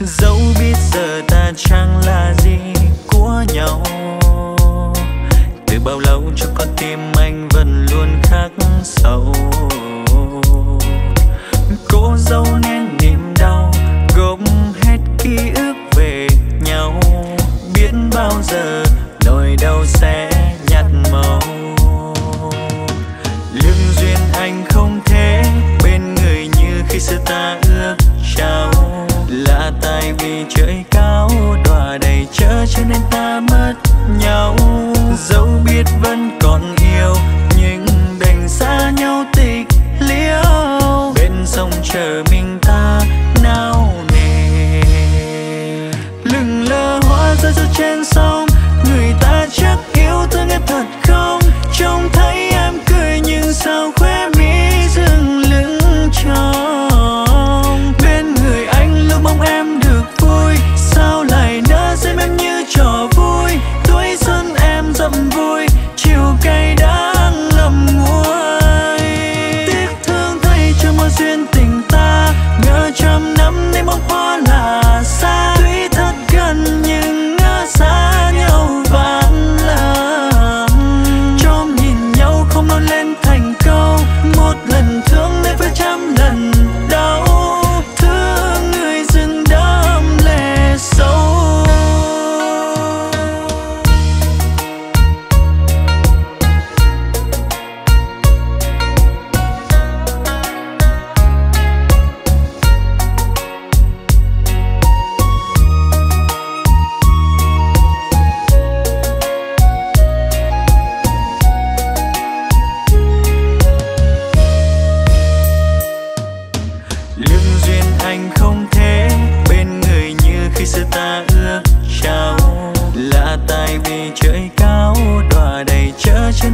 dẫu biết giờ ta chẳng là gì của nhau. Từ bao lâu cho con tim anh vẫn luôn khắc sâu? Cố dâu nên niềm đau, gom hết ký ức về nhau. Biết bao giờ nỗi đau sẽ nhạt màu. Lương duyên anh không thế bên người như khi xưa ta dẫu biết vẫn còn yêu, nhưng đành xa nhau tịch liêu. Bên sông chờ mình ta nao nề. Lừng lơ hoa rơi rơi trên sông, người ta chắc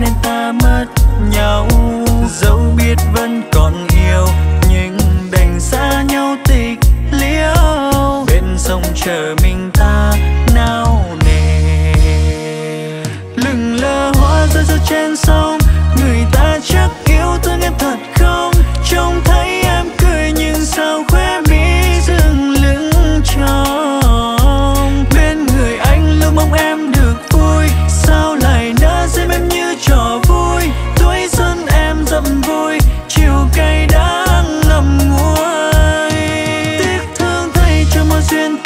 nên ta mất nhau. Dẫu biết vẫn còn yêu, nhưng đành xa nhau tịch liêu bên sông chờ mình trên